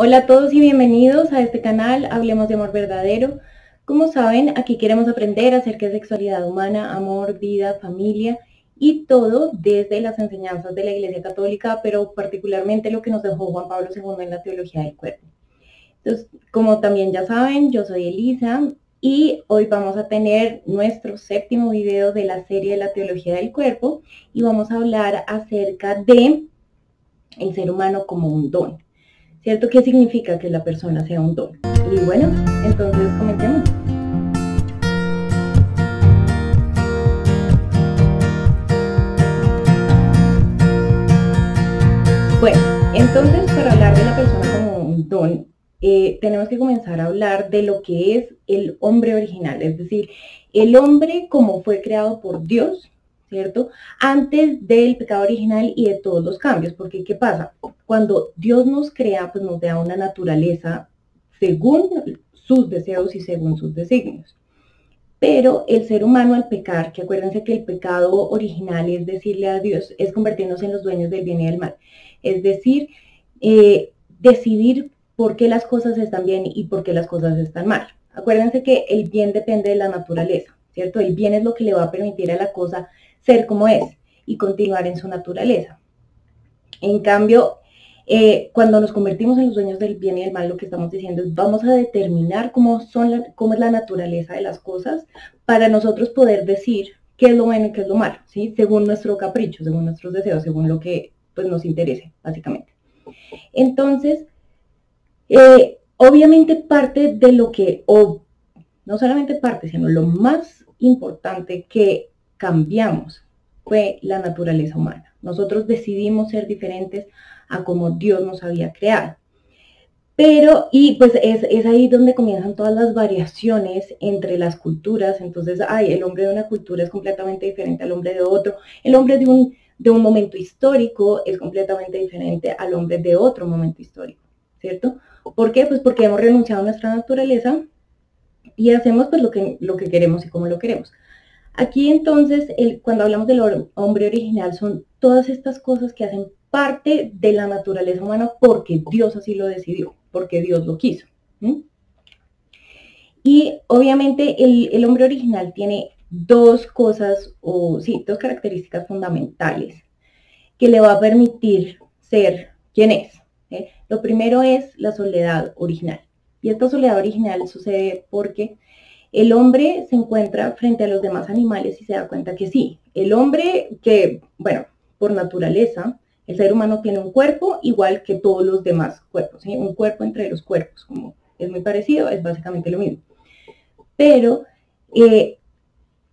Hola a todos y bienvenidos a este canal Hablemos de Amor Verdadero. Como saben, aquí queremos aprender acerca de sexualidad humana, amor, vida, familia y todo desde las enseñanzas de la Iglesia Católica, pero particularmente lo que nos dejó Juan Pablo II en la teología del cuerpo. Entonces, como también ya saben, yo soy Elisa y hoy vamos a tener nuestro séptimo video de la serie de la teología del cuerpo y vamos a hablar acerca de el ser humano como un don. ¿Cierto? ¿Qué significa que la persona sea un don? Y bueno, entonces comencemos. Bueno, entonces para hablar de la persona como un don, eh, tenemos que comenzar a hablar de lo que es el hombre original, es decir, el hombre como fue creado por Dios, ¿cierto? Antes del pecado original y de todos los cambios, porque ¿qué pasa? Cuando Dios nos crea, pues nos da una naturaleza según sus deseos y según sus designios. Pero el ser humano al pecar, que acuérdense que el pecado original es decirle a Dios, es convertirnos en los dueños del bien y del mal. Es decir, eh, decidir por qué las cosas están bien y por qué las cosas están mal. Acuérdense que el bien depende de la naturaleza, ¿cierto? El bien es lo que le va a permitir a la cosa ser como es y continuar en su naturaleza. En cambio, eh, cuando nos convertimos en los dueños del bien y del mal, lo que estamos diciendo es vamos a determinar cómo, es la naturaleza de las cosas para nosotros poder decir qué es lo bueno y qué es lo malo, ¿sí? según nuestro capricho, según nuestros deseos, según lo que pues, nos interese, básicamente. Entonces, eh, obviamente parte de lo que, o no solamente parte, sino lo más importante que cambiamos fue la naturaleza humana. Nosotros decidimos ser diferentes a como Dios nos había creado. Pero, y pues es, es, ahí donde comienzan todas las variaciones entre las culturas. Entonces, ay, el hombre de una cultura es completamente diferente al hombre de otro. El hombre de un, de un momento histórico es completamente diferente al hombre de otro momento histórico, ¿cierto? ¿Por qué? Pues porque hemos renunciado a nuestra naturaleza y hacemos pues lo que, lo que queremos y como lo queremos. Aquí entonces, cuando hablamos del hombre original, son todas estas cosas que hacen parte de la naturaleza humana porque Dios así lo decidió, porque Dios lo quiso. Y obviamente el, hombre original tiene dos cosas, o sí, dos características fundamentales que le va a permitir ser quien es. Lo primero es la soledad original. Y esta soledad original sucede porque el hombre se encuentra frente a los demás animales y se da cuenta que sí, el hombre que, bueno, por naturaleza, el ser humano tiene un cuerpo igual que todos los demás cuerpos, un cuerpo entre los cuerpos, como es muy parecido, es básicamente lo mismo. Pero, eh,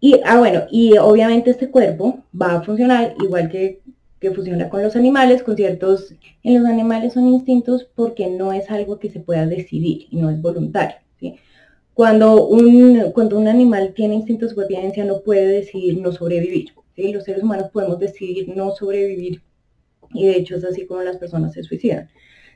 y, ah, bueno, y obviamente este cuerpo va a funcionar igual que, que funciona con los animales, con ciertos, en los animales son instintos porque no es algo que se pueda decidir y no es voluntario. Cuando un, cuando un animal tiene instinto de supervivencia no puede decidir no sobrevivir. ¿sí? Los seres humanos podemos decidir no sobrevivir y de hecho es así como las personas se suicidan.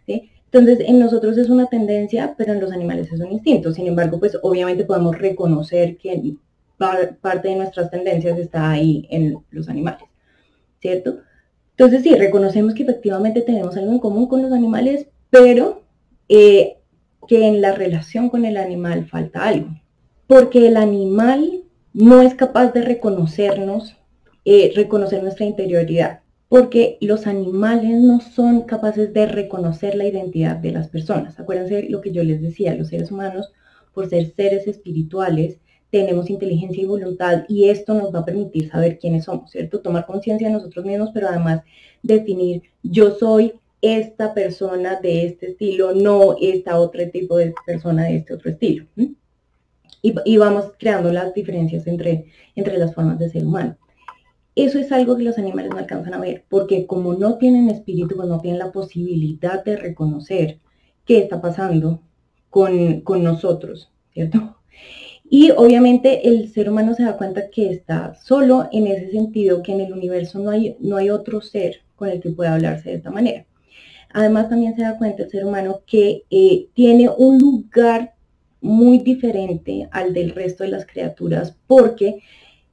¿sí? Entonces, en nosotros es una tendencia, pero en los animales es un instinto. Sin embargo, pues obviamente podemos reconocer que parte de nuestras tendencias está ahí en los animales, ¿cierto? Entonces, sí, reconocemos que efectivamente tenemos algo en común con los animales, pero eh, que en la relación con el animal falta algo, porque el animal no es capaz de reconocernos, eh, reconocer nuestra interioridad, porque los animales no son capaces de reconocer la identidad de las personas. Acuérdense lo que yo les decía, los seres humanos, por ser seres espirituales, tenemos inteligencia y voluntad y esto nos va a permitir saber quiénes somos, ¿cierto? Tomar conciencia de nosotros mismos, pero además definir yo soy esta persona de este estilo, no esta otro tipo de persona de este otro estilo. Y, vamos creando las diferencias entre, entre las formas de ser humano. Eso es algo que los animales no alcanzan a ver, porque como no tienen espíritu, pues no tienen la posibilidad de reconocer qué está pasando con, con nosotros, ¿cierto? Y obviamente el ser humano se da cuenta que está solo en ese sentido, que en el universo no hay, no hay otro ser con el que pueda hablarse de esta manera. Además también se da cuenta el ser humano que eh, tiene un lugar muy diferente al del resto de las criaturas porque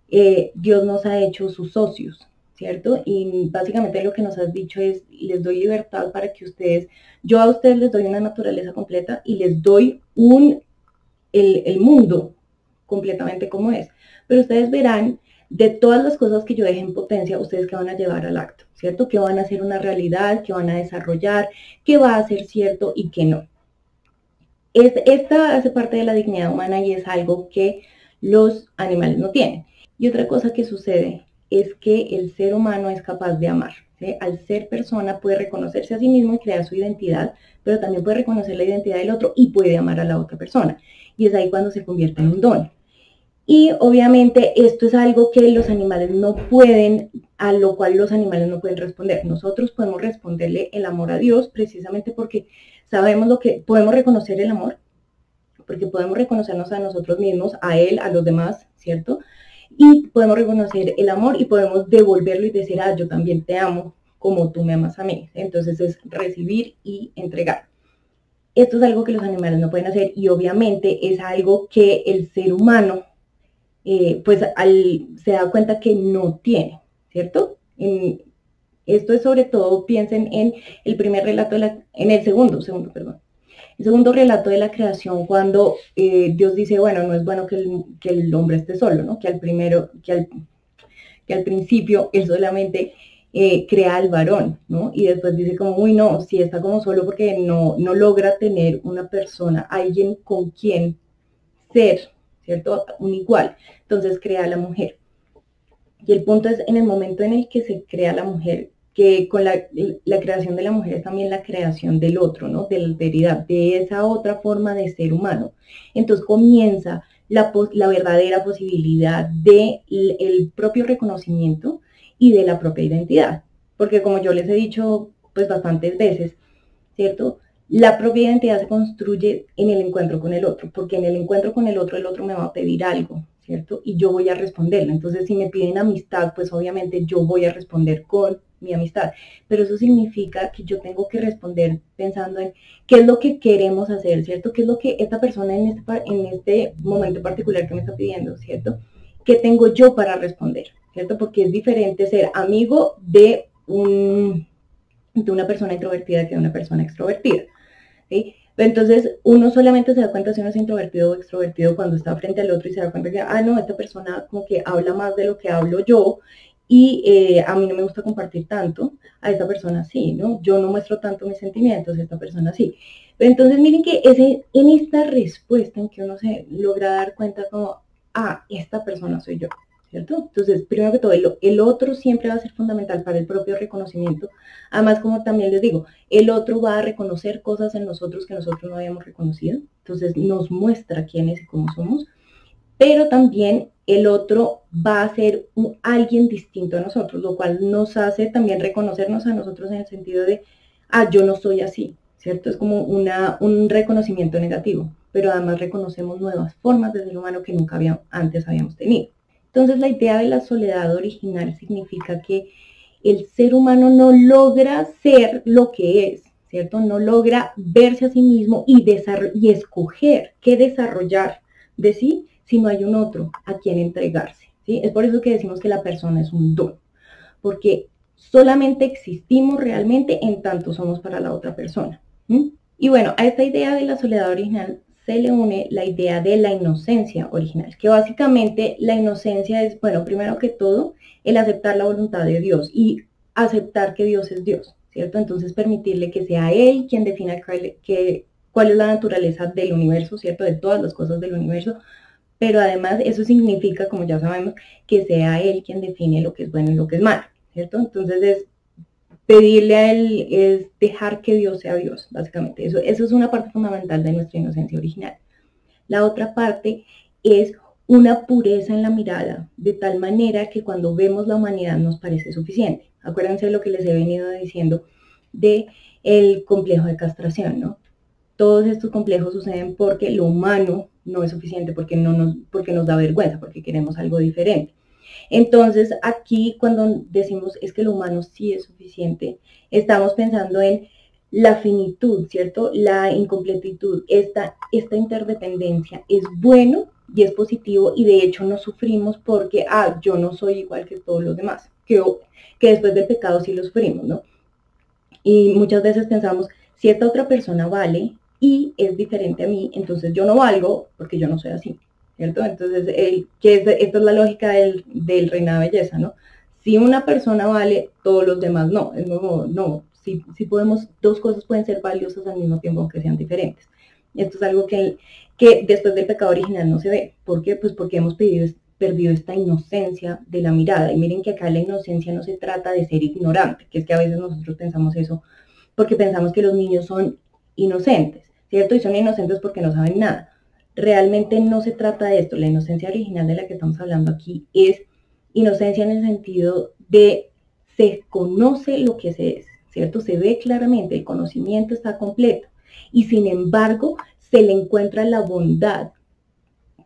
eh, Dios nos ha hecho sus socios, ¿cierto? Y básicamente lo que nos has dicho es, les doy libertad para que ustedes, yo a ustedes les doy una naturaleza completa y les doy un, el, el mundo completamente como es. Pero ustedes verán de todas las cosas que yo deje en potencia, ustedes que van a llevar al acto, ¿cierto? Que van a ser una realidad, que van a desarrollar, que va a ser cierto y que no. esta hace parte de la dignidad humana y es algo que los animales no tienen. Y otra cosa que sucede es que el ser humano es capaz de amar. Al ser persona puede reconocerse a sí mismo y crear su identidad, pero también puede reconocer la identidad del otro y puede amar a la otra persona. Y es ahí cuando se convierte en un don. Y obviamente esto es algo que los animales no pueden, a lo cual los animales no pueden responder. Nosotros podemos responderle el amor a Dios precisamente porque sabemos lo que podemos reconocer el amor, porque podemos reconocernos a nosotros mismos, a Él, a los demás, ¿cierto? Y podemos reconocer el amor y podemos devolverlo y decir, ah, yo también te amo como tú me amas a mí. Entonces es recibir y entregar. Esto es algo que los animales no pueden hacer y obviamente es algo que el ser humano eh, pues al, se da cuenta que no tiene, ¿cierto? esto es sobre todo, piensen en el primer relato, de la, en el segundo, segundo, perdón. El segundo relato de la creación, cuando eh, Dios dice, bueno, no es bueno que el, hombre esté solo, ¿no? Que al primero, que al, que al principio él solamente eh, crea al varón, ¿no? Y después dice como, uy, no, si está como solo porque no, no logra tener una persona, alguien con quien ser, ¿cierto? Un igual. Entonces crea la mujer. Y el punto es en el momento en el que se crea la mujer, que con la, creación de la mujer es también la creación del otro, ¿no? De la alteridad, de esa otra forma de ser humano. Entonces comienza la, la verdadera posibilidad del el propio reconocimiento y de la propia identidad. Porque como yo les he dicho pues bastantes veces, ¿cierto? La propia identidad se construye en el encuentro con el otro, porque en el encuentro con el otro el otro me va a pedir algo, ¿cierto? Y yo voy a responderlo. Entonces, si me piden amistad, pues obviamente yo voy a responder con mi amistad. Pero eso significa que yo tengo que responder pensando en qué es lo que queremos hacer, ¿cierto? ¿Qué es lo que esta persona en este, en este momento particular que me está pidiendo, ¿cierto? ¿Qué tengo yo para responder, ¿cierto? Porque es diferente ser amigo de, un, de una persona introvertida que de una persona extrovertida. Entonces, uno solamente se da cuenta si uno es introvertido o extrovertido cuando está frente al otro y se da cuenta que, ah, no, esta persona como que habla más de lo que hablo yo y eh, a mí no me gusta compartir tanto, a esta persona sí, ¿no? Yo no muestro tanto mis sentimientos, a esta persona sí. Entonces, miren que ese, en esta respuesta en que uno se logra dar cuenta como, ah, esta persona soy yo. Entonces, primero que todo, el, otro siempre va a ser fundamental para el propio reconocimiento. Además, como también les digo, el otro va a reconocer cosas en nosotros que nosotros no habíamos reconocido. Entonces, nos muestra quiénes y cómo somos. Pero también el otro va a ser alguien distinto a nosotros, lo cual nos hace también reconocernos a nosotros en el sentido de, ah, yo no soy así, ¿cierto? Es como una, un reconocimiento negativo, pero además reconocemos nuevas formas de ser humano que nunca antes habíamos tenido. Entonces la idea de la soledad original significa que el ser humano no logra ser lo que es, ¿cierto? No logra verse a sí mismo y, y escoger qué desarrollar de sí si no hay un otro a quien entregarse. ¿sí? Es por eso que decimos que la persona es un don, porque solamente existimos realmente en tanto somos para la otra persona. Y bueno, a esta idea de la soledad original se le une la idea de la inocencia original, que básicamente la inocencia es, bueno, primero que todo, el aceptar la voluntad de Dios y aceptar que Dios es Dios, ¿cierto? Entonces permitirle que sea Él quien defina que, cuál es la naturaleza del universo, ¿cierto? De todas las cosas del universo, pero además eso significa, como ya sabemos, que sea Él quien define lo que es bueno y lo que es malo, ¿cierto? Entonces es pedirle a Él es dejar que Dios sea Dios, básicamente. Eso, eso es una parte fundamental de nuestra inocencia original. La otra parte es una pureza en la mirada, de tal manera que cuando vemos la humanidad nos parece suficiente. Acuérdense de lo que les he venido diciendo de el complejo de castración, ¿no? Todos estos complejos suceden porque lo humano no es suficiente, porque, no nos, porque nos da vergüenza, porque queremos algo diferente. Entonces, aquí cuando decimos es que lo humano sí es suficiente, estamos pensando en la finitud, ¿cierto? La incompletitud, esta, esta interdependencia es bueno y es positivo y de hecho no sufrimos porque, ah, yo no soy igual que todos los demás, que, que después del pecado sí lo sufrimos, ¿no? Y muchas veces pensamos, si esta otra persona vale y es diferente a mí, entonces yo no valgo porque yo no soy así, ¿cierto? Entonces, el, que es, esta es la lógica del, del reinado de belleza, ¿no? Si una persona vale, todos los demás no. Es como, no, si, si podemos, dos cosas pueden ser valiosas al mismo tiempo aunque sean diferentes. Esto es algo que, que después del pecado original no se ve. ¿Por qué? Pues porque hemos perdido, perdido esta inocencia de la mirada. Y miren que acá la inocencia no se trata de ser ignorante, que es que a veces nosotros pensamos eso porque pensamos que los niños son inocentes, ¿cierto? Y son inocentes porque no saben nada. Realmente no se trata de esto. La inocencia original de la que estamos hablando aquí es inocencia en el sentido de se conoce lo que se es, ¿cierto? Se ve claramente, el conocimiento está completo y sin embargo se le encuentra la bondad,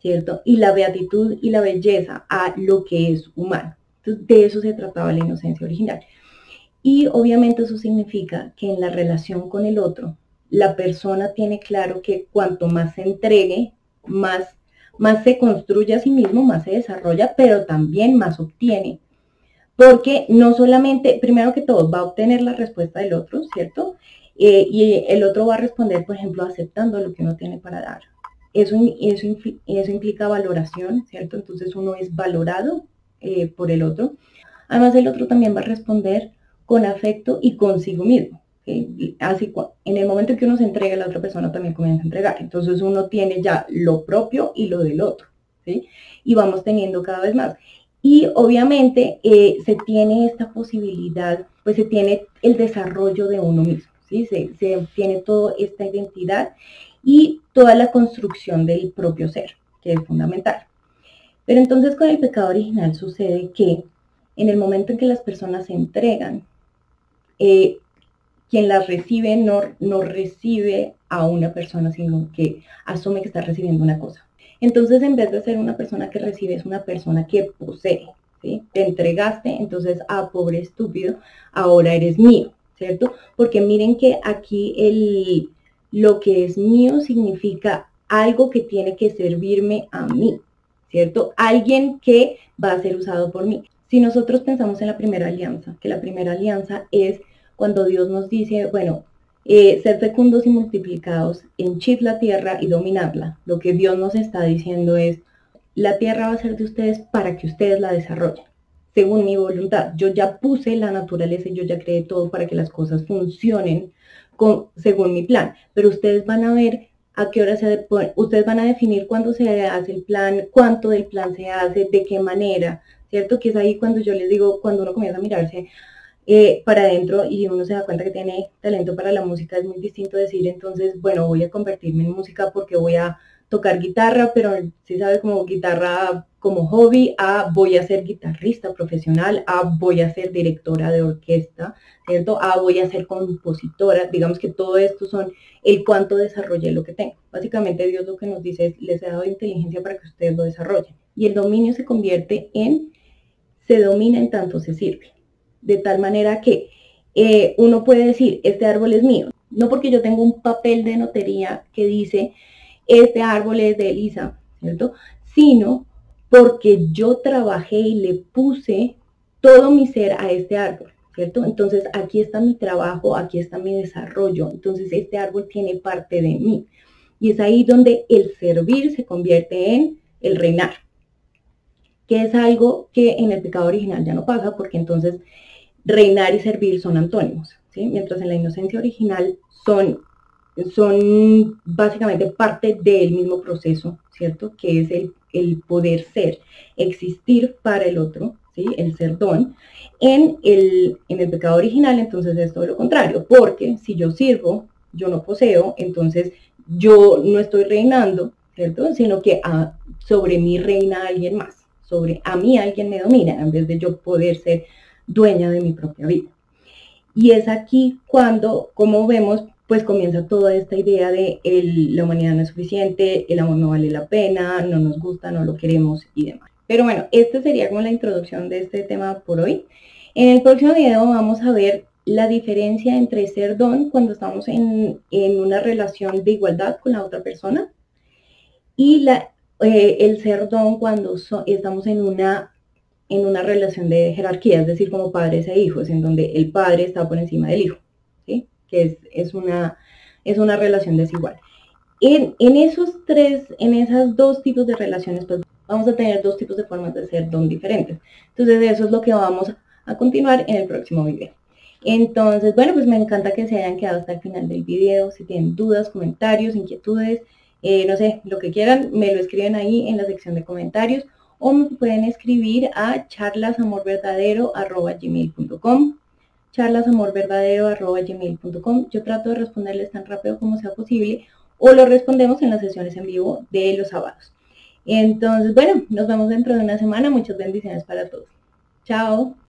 ¿cierto? Y la beatitud y la belleza a lo que es humano. De eso se trataba la inocencia original. Y obviamente eso significa que en la relación con el otro, la persona tiene claro que cuanto más se entregue, más, más se construye a sí mismo, más se desarrolla, pero también más obtiene. Porque no solamente, primero que todo, va a obtener la respuesta del otro, ¿cierto? Eh, y el otro va a responder, por ejemplo, aceptando lo que uno tiene para dar. Eso, eso, eso implica valoración, ¿cierto? Entonces uno es valorado eh, por el otro. Además, el otro también va a responder con afecto y consigo mismo. Así, en el momento en que uno se entrega, la otra persona también comienza a entregar. Entonces uno tiene ya lo propio y lo del otro. ¿sí? Y vamos teniendo cada vez más. Y obviamente eh, se tiene esta posibilidad, pues se tiene el desarrollo de uno mismo. ¿sí? Se, se tiene toda esta identidad y toda la construcción del propio ser, que es fundamental. Pero entonces con el pecado original sucede que en el momento en que las personas se entregan, eh, quien las recibe no, no recibe a una persona, sino que asume que está recibiendo una cosa. Entonces, en vez de ser una persona que recibe, es una persona que posee. ¿sí? Te entregaste, entonces, ah, pobre estúpido, ahora eres mío, ¿cierto? Porque miren que aquí el, lo que es mío significa algo que tiene que servirme a mí, ¿cierto? Alguien que va a ser usado por mí. Si nosotros pensamos en la primera alianza, que la primera alianza es cuando Dios nos dice, bueno, eh, ser fecundos y multiplicados, henchid la tierra y dominarla. Lo que Dios nos está diciendo es, la tierra va a ser de ustedes para que ustedes la desarrollen, según mi voluntad. Yo ya puse la naturaleza y yo ya creé todo para que las cosas funcionen según mi plan. Pero ustedes van a ver a qué hora se ustedes van a definir cuándo se hace el plan, cuánto del plan se hace, de qué manera, ¿cierto? Que es ahí cuando yo les digo, cuando uno comienza a mirarse eh, para adentro y uno se da cuenta que tiene talento para la música, es muy distinto decir entonces, bueno, voy a convertirme en música porque voy a tocar guitarra, pero si sabe como guitarra como hobby, a voy a ser guitarrista profesional, a voy a ser directora de orquesta, ¿cierto? A voy a ser compositora, digamos que todo esto son el cuánto desarrollé lo que tengo. Básicamente Dios lo que nos dice es, les he dado inteligencia para que ustedes lo desarrollen. Y el dominio se convierte en, se domina en tanto se sirve de tal manera que eh, uno puede decir, este árbol es mío, no porque yo tengo un papel de notería que dice, este árbol es de Elisa, ¿cierto? Sino porque yo trabajé y le puse todo mi ser a este árbol, ¿cierto? Entonces aquí está mi trabajo, aquí está mi desarrollo, entonces este árbol tiene parte de mí. Y es ahí donde el servir se convierte en el reinar, que es algo que en el pecado original ya no pasa, porque entonces reinar y servir son antónimos, ¿sí? mientras en la inocencia original son, son básicamente parte del mismo proceso, ¿cierto? Que es el, el poder ser, existir para el otro, ¿sí? El ser don. En el, en el pecado original, entonces es todo lo contrario, porque si yo sirvo, yo no poseo, entonces yo no estoy reinando, ¿cierto? Sino que a, sobre mí reina alguien más, sobre a mí alguien me domina, en vez de yo poder ser dueña de mi propia vida. Y es aquí cuando, como vemos, pues comienza toda esta idea de la humanidad no es suficiente, el amor no vale la pena, no nos gusta, no lo queremos y demás. Pero bueno, esta sería como la introducción de este tema por hoy. En el próximo video vamos a ver la diferencia entre ser don cuando estamos en, una relación de igualdad con la otra persona y la, eh, el ser don cuando estamos en una en una relación de jerarquía, es decir, como padres e hijos, en donde el padre está por encima del hijo, que es, es, una, es una relación desigual. En, en, esos tres, en esos dos tipos de relaciones, pues vamos a tener dos tipos de formas de ser don diferentes. Entonces eso es lo que vamos a continuar en el próximo video. Entonces, bueno, pues me encanta que se hayan quedado hasta el final del video. Si tienen dudas, comentarios, inquietudes, eh, no sé, lo que quieran, me lo escriben ahí en la sección de comentarios o me pueden escribir a charlasamorverdadero.gmail.com charlasamorverdadero.gmail.com Yo trato de responderles tan rápido como sea posible o lo respondemos en las sesiones en vivo de los sábados. Entonces, bueno, nos vemos dentro de una semana. Muchas bendiciones para todos. Chao.